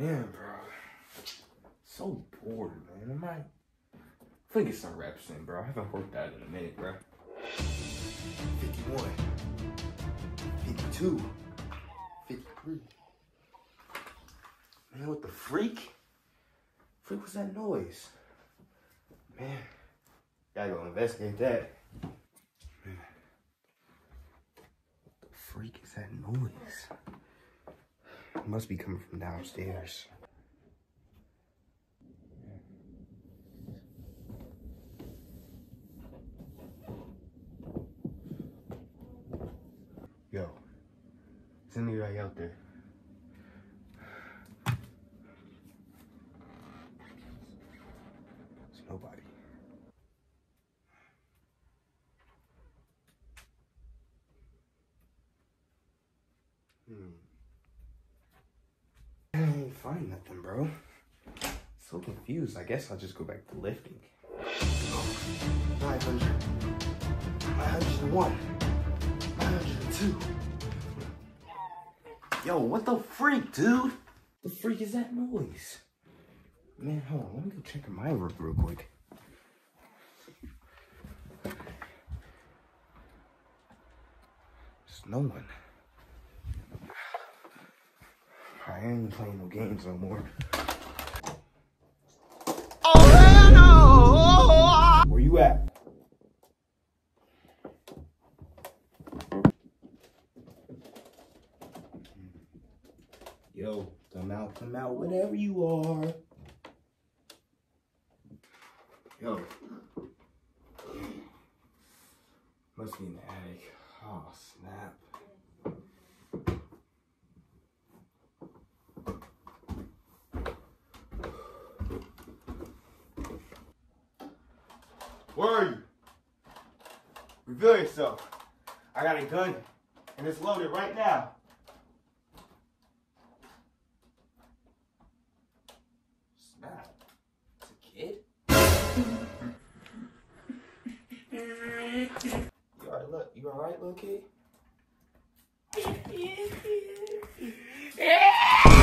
Man, bro. So bored, man. I might. I think it's some reps in, bro. I haven't worked out in a minute, bro. 51. 52. 53. Man, what the freak? Freak was that noise? Man, gotta go investigate that. Man, what the freak is that noise? Must be coming from downstairs. Yo, is anybody out there? There's nobody. Hmm. Find nothing, bro. So confused. I guess I'll just go back to lifting. 900. 901. 902. Yo, what the freak, dude? The freak is that noise? Man, hold on. Let me go check my room real quick. There's no one. I ain't playing no games no more. Oh! Where you at? Yo, come out, come out, whatever you are. Yo. Must be the attic. Oh, snap. Where are you? Reveal yourself. I got a gun, and it's loaded right now. Snap. It's a kid? you alright, look. You alright, little kid? freak?